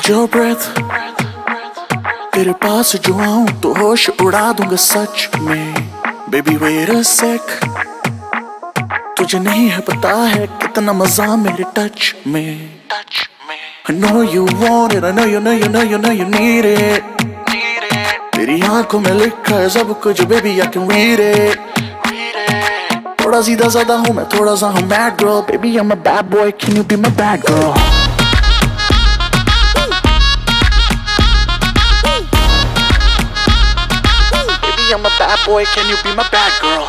hold your breath तेरे पास जो आऊँ तो होश उड़ा दूँगा सच में बेबी अ सेक तुझे नहीं है पता है कितना मज़ा मेरे टच में टच में I know you want it I know you know you know you know you need it तेरी आँखों में लिखा है सब कुछ baby I can read it थोड़ा सीधा साधा हूँ मैं थोड़ा सा हूँ mad girl baby I'm a bad boy can you be my bad girl Baby bad boy can you be my bad girl?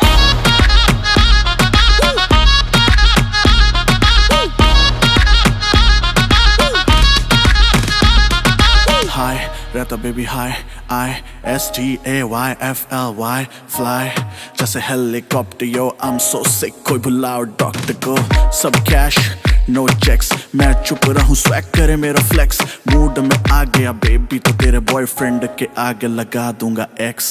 Hi, रहता baby hi I S T A Y F L Y fly जैसे helicopter yo I'm so sick कोई बुलाओ doctor को सब cash no checks मैं चुप रहूँ swag करे मेरा फ्लेक्स मूड में आ गया बेबी तो तेरे बॉयफ्रेंड के आगे लगा दूँगा एक्स